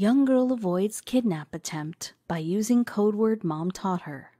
Young girl avoids kidnap attempt by using code word mom taught her.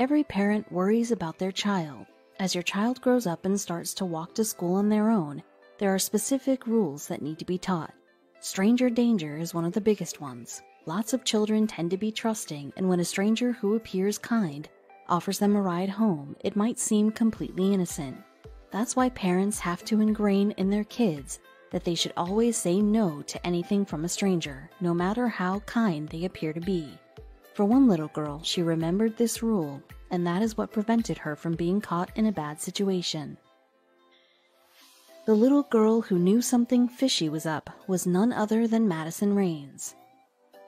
Every parent worries about their child. As your child grows up and starts to walk to school on their own, there are specific rules that need to be taught. Stranger danger is one of the biggest ones. Lots of children tend to be trusting, and when a stranger who appears kind offers them a ride home, it might seem completely innocent. That's why parents have to ingrain in their kids that they should always say no to anything from a stranger, no matter how kind they appear to be. For one little girl, she remembered this rule, and that is what prevented her from being caught in a bad situation. The little girl who knew something fishy was up was none other than Madison Rains.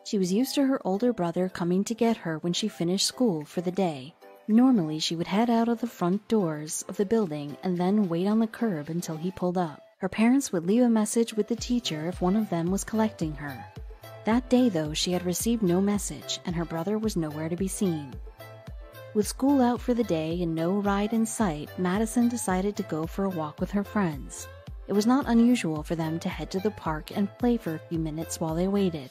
She was used to her older brother coming to get her when she finished school for the day. Normally, she would head out of the front doors of the building and then wait on the curb until he pulled up. Her parents would leave a message with the teacher if one of them was collecting her. That day, though, she had received no message, and her brother was nowhere to be seen. With school out for the day and no ride in sight, Madison decided to go for a walk with her friends. It was not unusual for them to head to the park and play for a few minutes while they waited.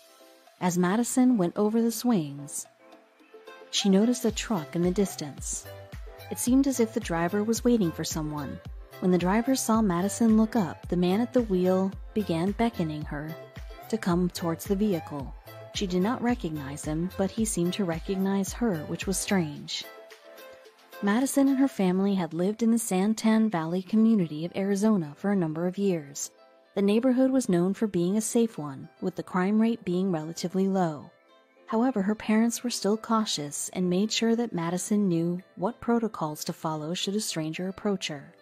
As Madison went over the swings, she noticed a truck in the distance. It seemed as if the driver was waiting for someone. When the driver saw Madison look up, the man at the wheel began beckoning her to come towards the vehicle. She did not recognize him, but he seemed to recognize her, which was strange. Madison and her family had lived in the Santan Valley community of Arizona for a number of years. The neighborhood was known for being a safe one, with the crime rate being relatively low. However, her parents were still cautious and made sure that Madison knew what protocols to follow should a stranger approach her.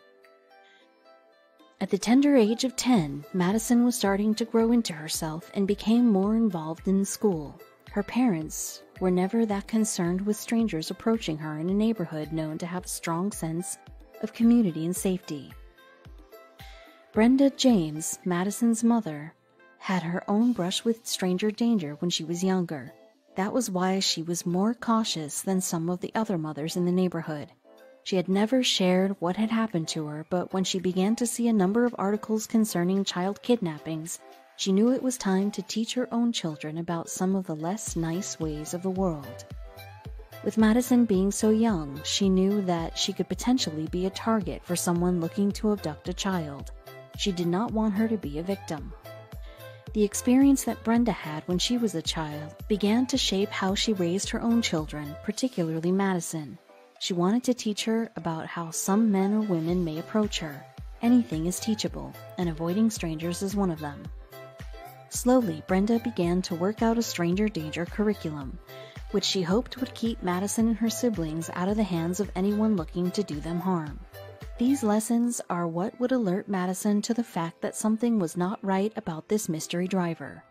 At the tender age of 10, Madison was starting to grow into herself and became more involved in school. Her parents were never that concerned with strangers approaching her in a neighborhood known to have a strong sense of community and safety. Brenda James, Madison's mother, had her own brush with stranger danger when she was younger. That was why she was more cautious than some of the other mothers in the neighborhood. She had never shared what had happened to her, but when she began to see a number of articles concerning child kidnappings, she knew it was time to teach her own children about some of the less nice ways of the world. With Madison being so young, she knew that she could potentially be a target for someone looking to abduct a child. She did not want her to be a victim. The experience that Brenda had when she was a child began to shape how she raised her own children, particularly Madison. She wanted to teach her about how some men or women may approach her. Anything is teachable, and avoiding strangers is one of them. Slowly, Brenda began to work out a stranger danger curriculum, which she hoped would keep Madison and her siblings out of the hands of anyone looking to do them harm. These lessons are what would alert Madison to the fact that something was not right about this mystery driver.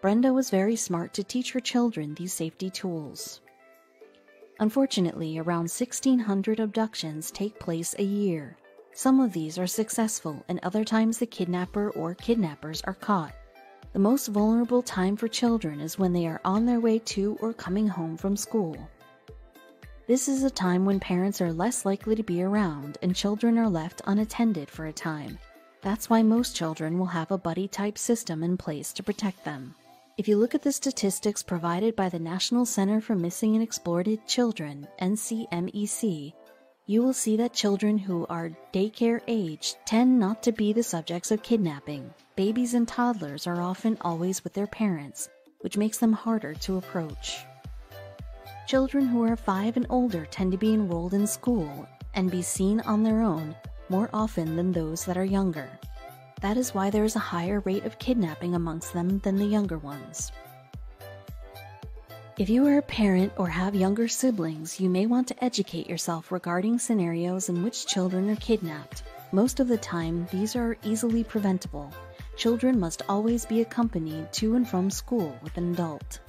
Brenda was very smart to teach her children these safety tools. Unfortunately, around 1,600 abductions take place a year. Some of these are successful, and other times the kidnapper or kidnappers are caught. The most vulnerable time for children is when they are on their way to or coming home from school. This is a time when parents are less likely to be around and children are left unattended for a time. That's why most children will have a buddy type system in place to protect them. If you look at the statistics provided by the National Center for Missing and Exploited Children, NCMEC, you will see that children who are daycare age tend not to be the subjects of kidnapping. Babies and toddlers are often always with their parents, which makes them harder to approach. Children who are 5 and older tend to be enrolled in school and be seen on their own more often than those that are younger. That is why there is a higher rate of kidnapping amongst them than the younger ones. If you are a parent or have younger siblings, you may want to educate yourself regarding scenarios in which children are kidnapped. Most of the time, these are easily preventable. Children must always be accompanied to and from school with an adult.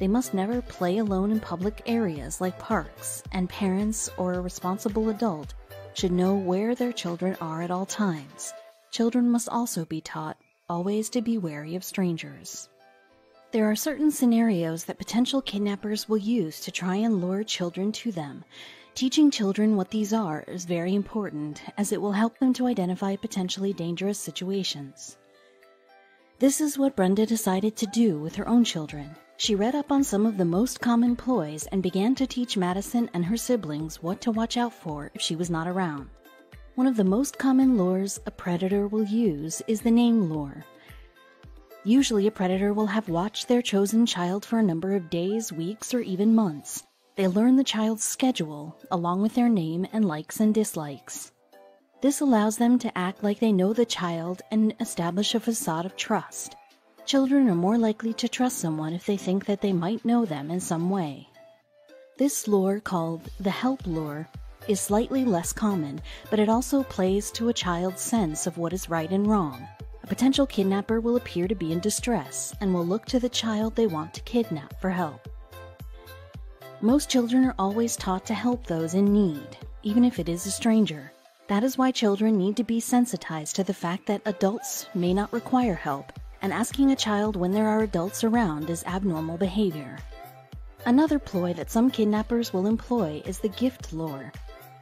They must never play alone in public areas like parks, and parents or a responsible adult should know where their children are at all times. Children must also be taught always to be wary of strangers. There are certain scenarios that potential kidnappers will use to try and lure children to them. Teaching children what these are is very important as it will help them to identify potentially dangerous situations. This is what Brenda decided to do with her own children. She read up on some of the most common ploys and began to teach Madison and her siblings what to watch out for if she was not around. One of the most common lures a predator will use is the name lure. Usually, a predator will have watched their chosen child for a number of days, weeks, or even months. They learn the child's schedule, along with their name and likes and dislikes. This allows them to act like they know the child and establish a facade of trust. Children are more likely to trust someone if they think that they might know them in some way. This lure, called the help lure, is slightly less common, but it also plays to a child's sense of what is right and wrong. A potential kidnapper will appear to be in distress and will look to the child they want to kidnap for help. Most children are always taught to help those in need, even if it is a stranger. That is why children need to be sensitized to the fact that adults may not require help, and asking a child when there are adults around is abnormal behavior. Another ploy that some kidnappers will employ is the gift lure.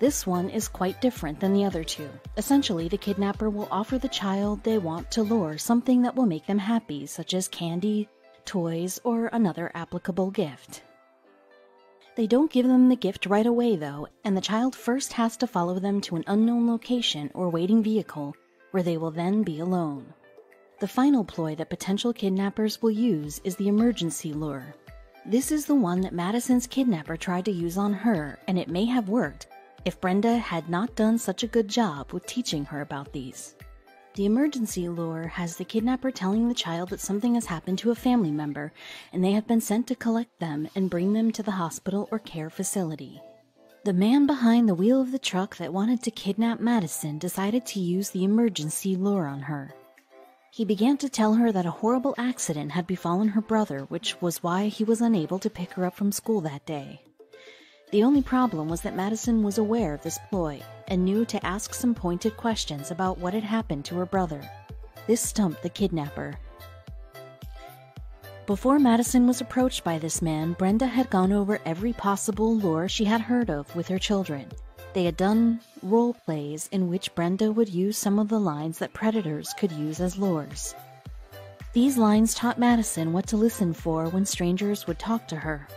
This one is quite different than the other two. Essentially, the kidnapper will offer the child they want to lure something that will make them happy, such as candy, toys, or another applicable gift. They don't give them the gift right away, though, and the child first has to follow them to an unknown location or waiting vehicle where they will then be alone. The final ploy that potential kidnappers will use is the emergency lure. This is the one that Madison's kidnapper tried to use on her, and it may have worked if Brenda had not done such a good job with teaching her about these. The emergency lure has the kidnapper telling the child that something has happened to a family member and they have been sent to collect them and bring them to the hospital or care facility. The man behind the wheel of the truck that wanted to kidnap Madison decided to use the emergency lure on her. He began to tell her that a horrible accident had befallen her brother, which was why he was unable to pick her up from school that day. The only problem was that Madison was aware of this ploy and knew to ask some pointed questions about what had happened to her brother. This stumped the kidnapper. Before Madison was approached by this man, Brenda had gone over every possible lure she had heard of with her children. They had done role plays in which Brenda would use some of the lines that predators could use as lures. These lines taught Madison what to listen for when strangers would talk to her.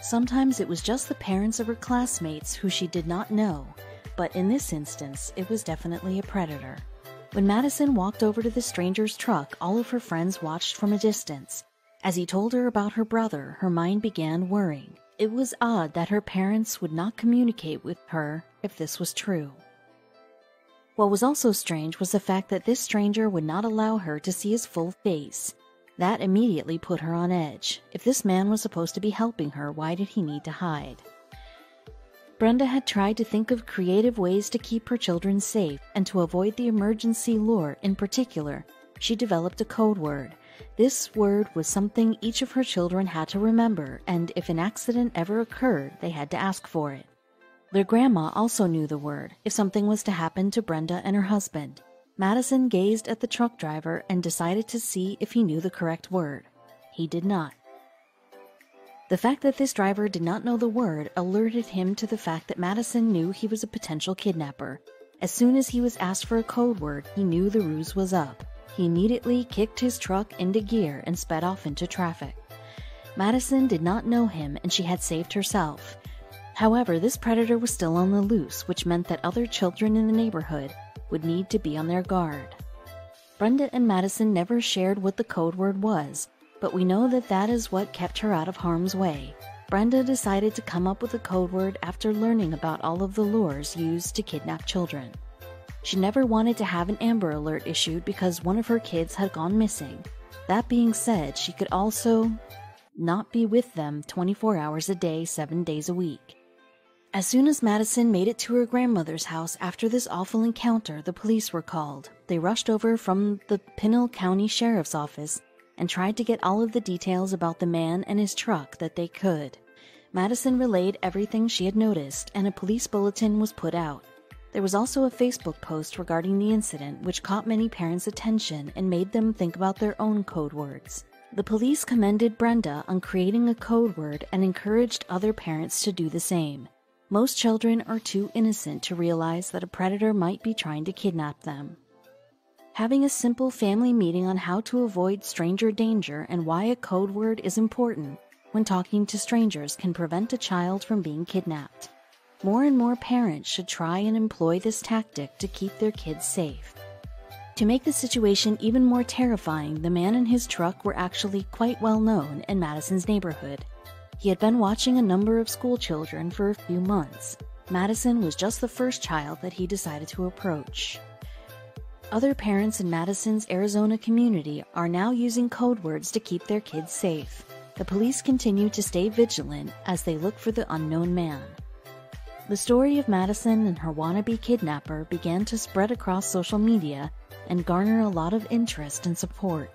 Sometimes it was just the parents of her classmates who she did not know, but in this instance, it was definitely a predator. When Madison walked over to the stranger's truck, all of her friends watched from a distance. As he told her about her brother, her mind began worrying. It was odd that her parents would not communicate with her if this was true. What was also strange was the fact that this stranger would not allow her to see his full face. That immediately put her on edge. If this man was supposed to be helping her, why did he need to hide? Brenda had tried to think of creative ways to keep her children safe and to avoid the emergency lure in particular. She developed a code word. This word was something each of her children had to remember, and if an accident ever occurred, they had to ask for it. Their grandma also knew the word if something was to happen to Brenda and her husband. Madison gazed at the truck driver and decided to see if he knew the correct word. He did not. The fact that this driver did not know the word alerted him to the fact that Madison knew he was a potential kidnapper. As soon as he was asked for a code word, he knew the ruse was up. He immediately kicked his truck into gear and sped off into traffic. Madison did not know him and she had saved herself. However, this predator was still on the loose, which meant that other children in the neighborhood would need to be on their guard. Brenda and Madison never shared what the code word was, but we know that that is what kept her out of harm's way. Brenda decided to come up with a code word after learning about all of the lures used to kidnap children. She never wanted to have an Amber Alert issued because one of her kids had gone missing. That being said, she could also not be with them 24 hours a day, 7 days a week. As soon as Madison made it to her grandmother's house after this awful encounter, the police were called. They rushed over from the Pinal County Sheriff's Office and tried to get all of the details about the man and his truck that they could. Madison relayed everything she had noticed, and a police bulletin was put out. There was also a Facebook post regarding the incident, which caught many parents' attention and made them think about their own code words. The police commended Brenda on creating a code word and encouraged other parents to do the same. Most children are too innocent to realize that a predator might be trying to kidnap them. Having a simple family meeting on how to avoid stranger danger and why a code word is important when talking to strangers can prevent a child from being kidnapped. More and more parents should try and employ this tactic to keep their kids safe. To make the situation even more terrifying, the man in his truck were actually quite well known in Madison's neighborhood. He had been watching a number of school children for a few months. Madison was just the first child that he decided to approach. Other parents in Madison's Arizona community are now using code words to keep their kids safe. The police continue to stay vigilant as they look for the unknown man. The story of Madison and her wannabe kidnapper began to spread across social media and garner a lot of interest and support.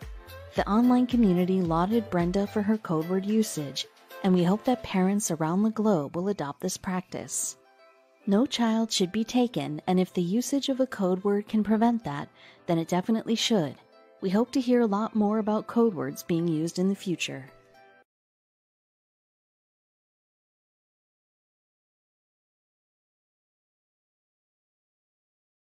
The online community lauded Brenda for her code word usage, and we hope that parents around the globe will adopt this practice. No child should be taken, and if the usage of a code word can prevent that, then it definitely should. We hope to hear a lot more about code words being used in the future.